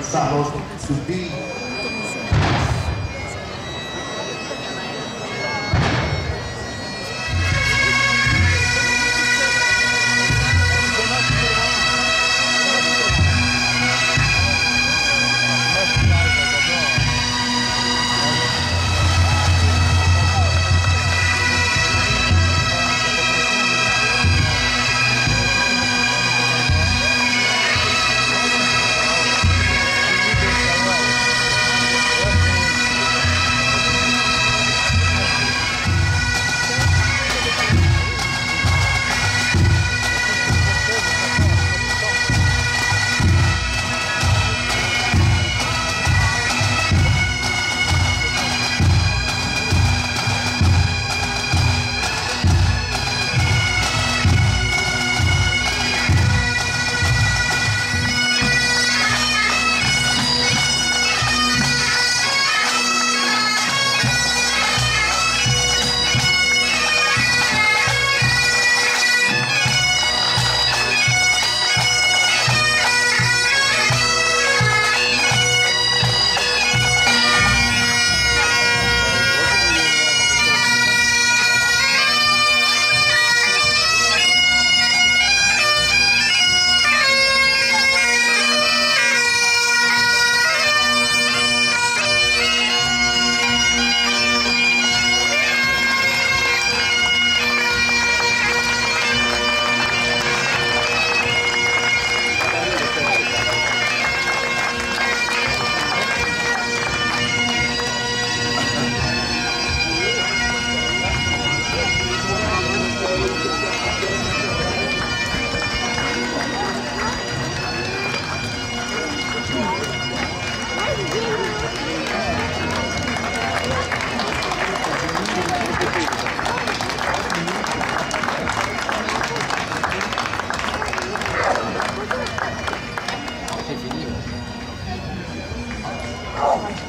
lanzados, sus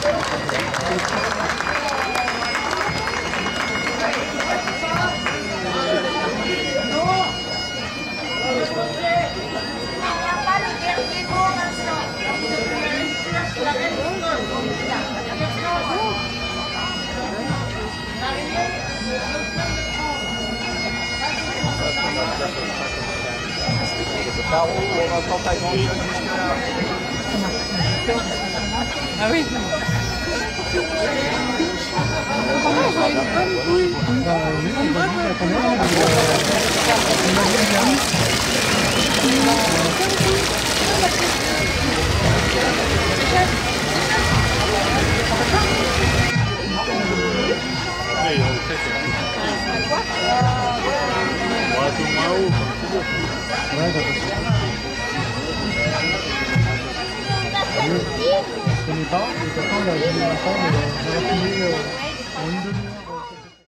Je connais pas, et pourtant la génération, on Ah oui. une bonne